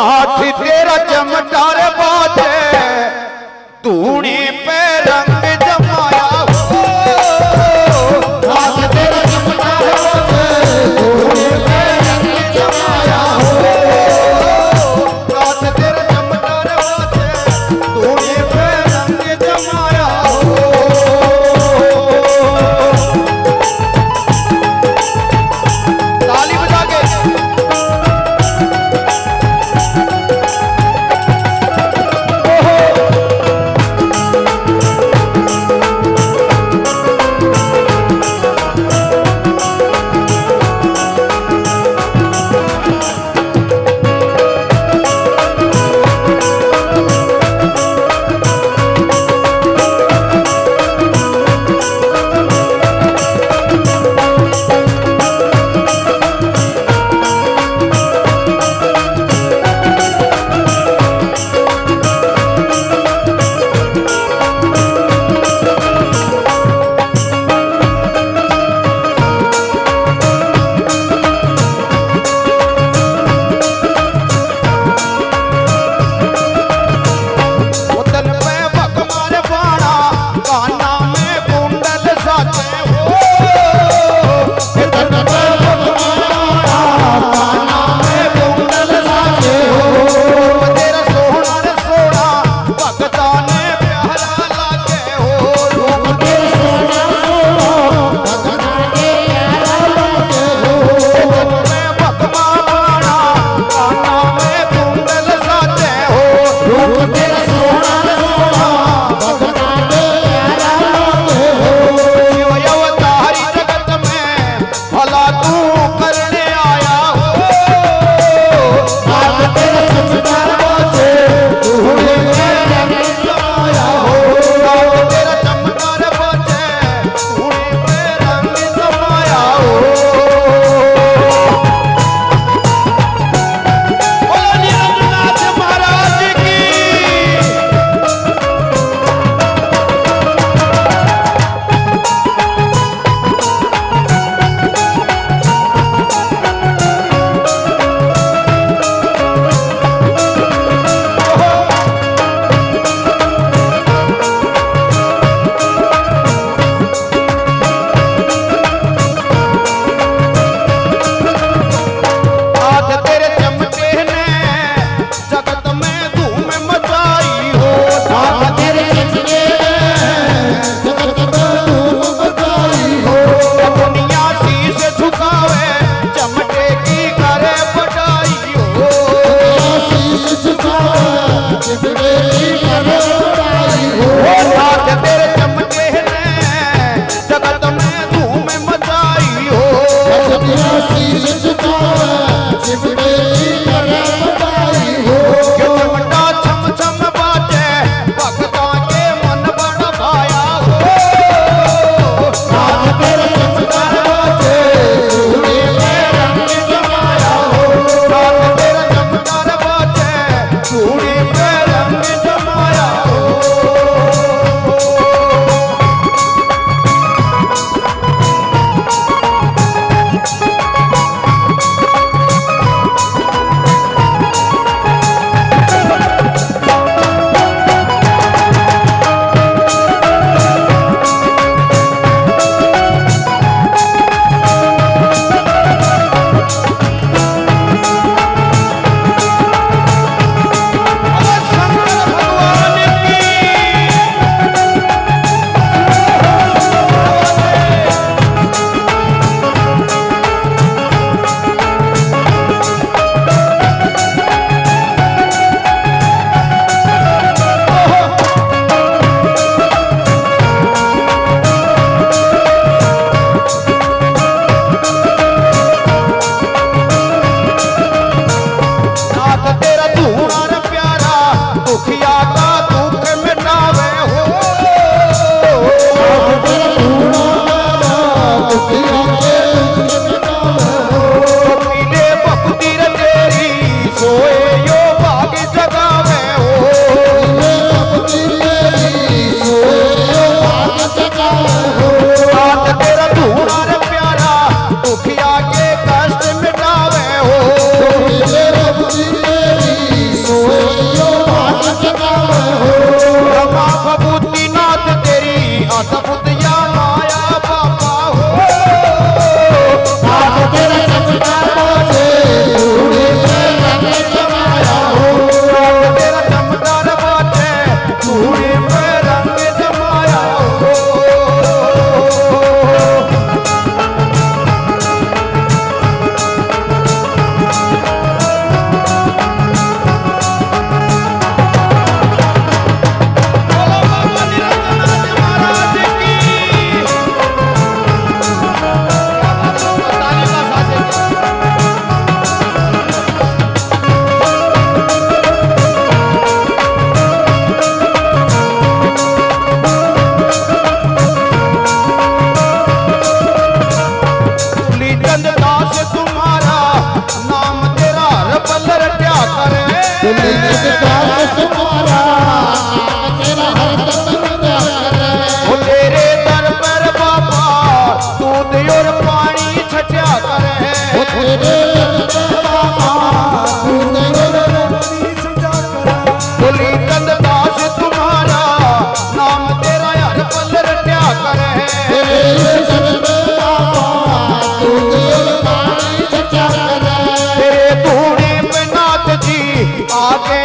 नाथ तेरा चमटार बाजे तूने सताई सतावे शिव आते